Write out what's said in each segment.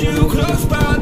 you close by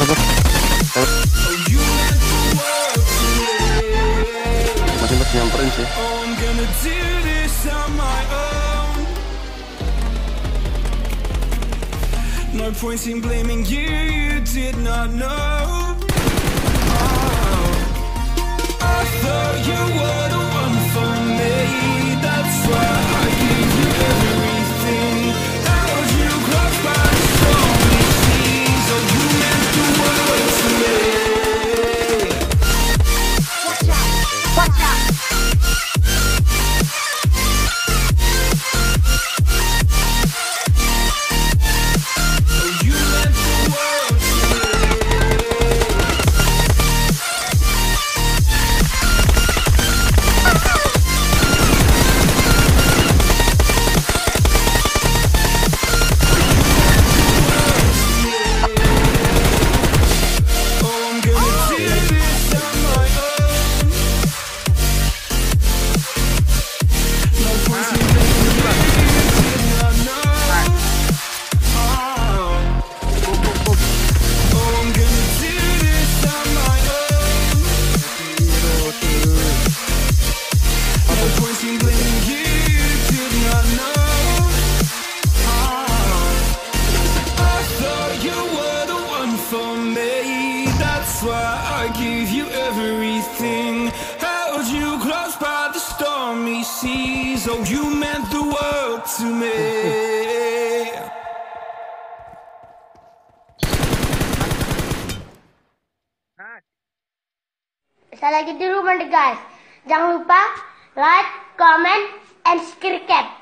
Sabot. No point in blaming you, you did not know. Oh, I thought you. Why I gave you everything Held you close by the stormy seas Oh, you meant the world to me It's like the romantic guys. Jangan lupa like, comment, and subscribe.